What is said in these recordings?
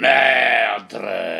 Merde.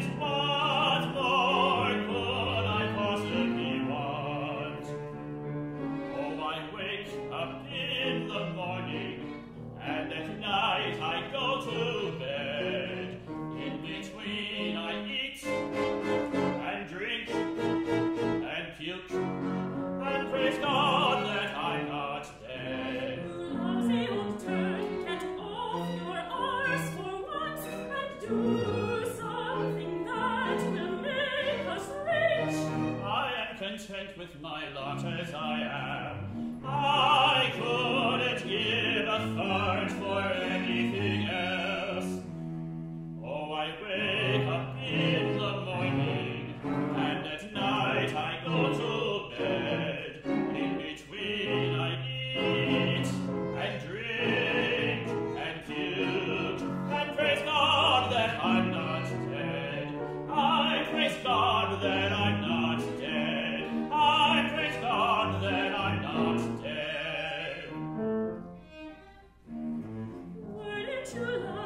It's content with my lot as I am. I could to love.